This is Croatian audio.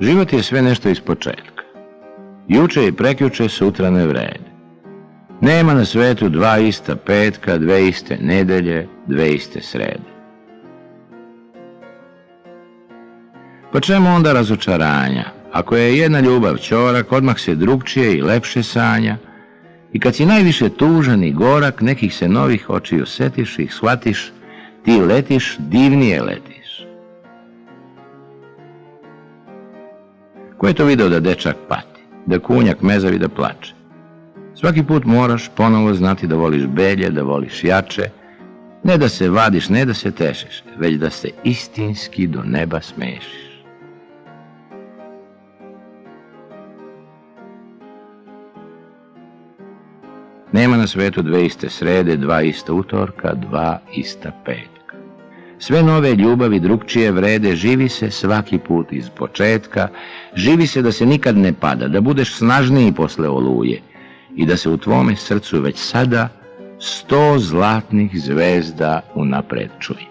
Život je sve nešto iz početka. Juče i prekjuče sutra ne vrede. Nema na svetu dva ista petka, dve iste nedelje, dve iste srede. Pa čemu onda razočaranja? Ako je jedna ljubav čorak, odmah se drugčije i lepše sanja. I kad si najviše tužan i gorak, nekih se novih očiju setiš ih shvatiš, ti letiš, divnije letiš. Ko je to video da dečak pati, da kunjak mezavi da plače? Svaki put moraš ponovo znati da voliš belje, da voliš jače, ne da se vadiš, ne da se tešiš, već da se istinski do neba smešiš. Nema na svetu dve iste srede, dva ista utorka, dva ista petka. Sve nove ljubavi drugčije vrede, živi se svaki put iz početka, živi se da se nikad ne pada, da budeš snažniji posle oluje i da se u tvome srcu već sada sto zlatnih zvezda unapred čuje.